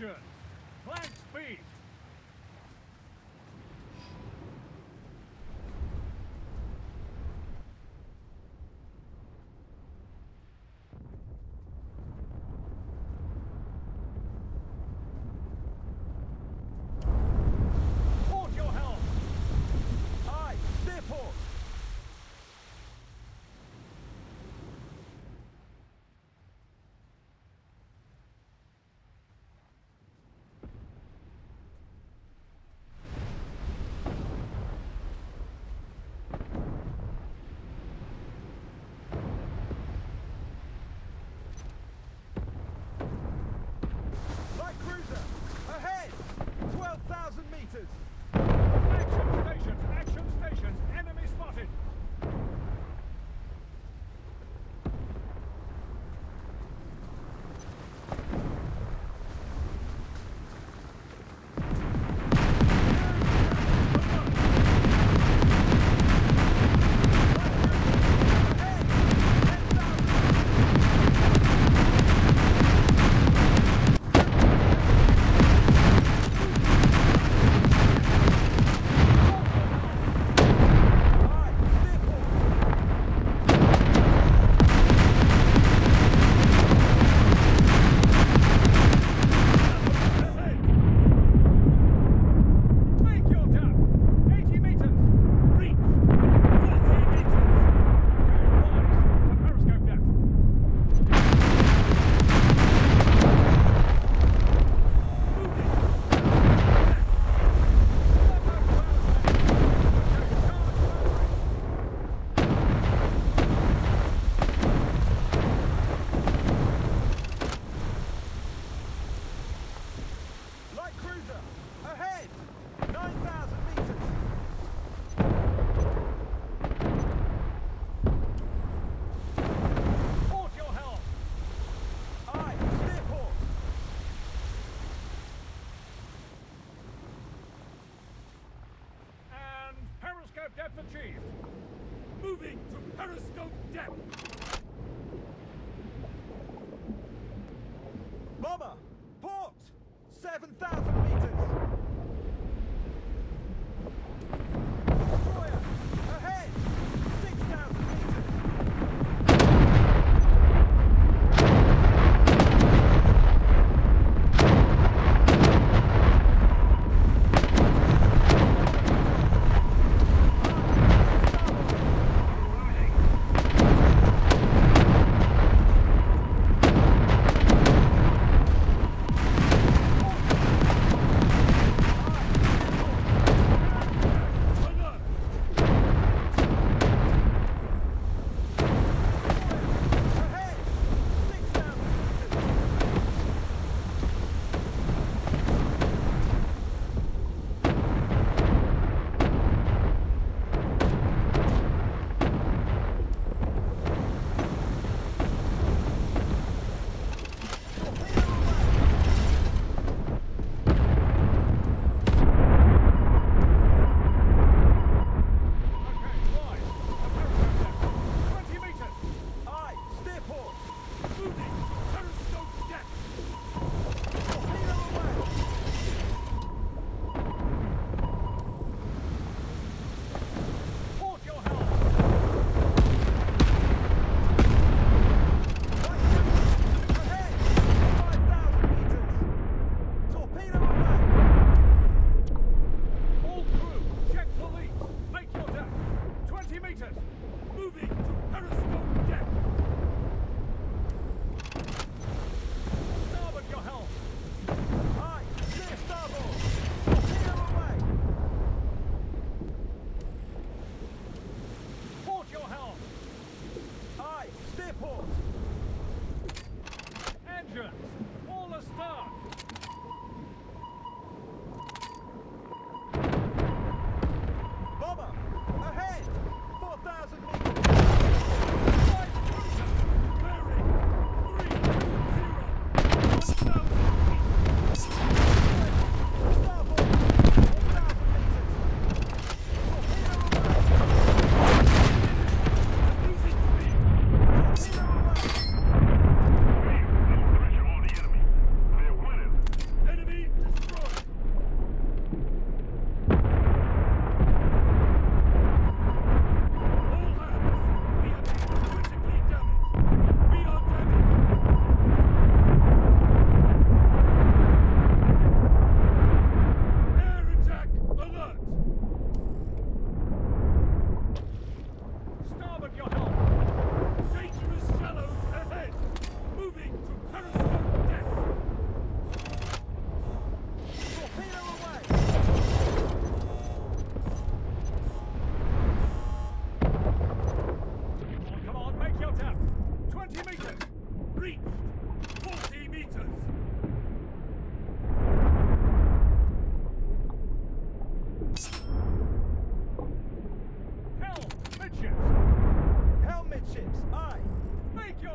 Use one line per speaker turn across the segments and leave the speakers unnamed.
engines! Flank speed!
Moving to periscope depth. Bomber,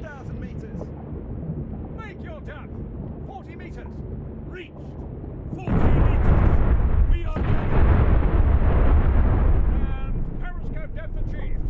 2,000 meters.
Make your depth. 40 meters. Reached. 40 meters.
We are coming.
And periscope depth achieved.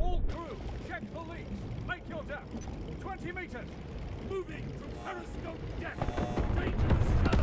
All crew,
check the leaks.
Make your depth. 20 meters. Moving to periscope depth. Dangerous.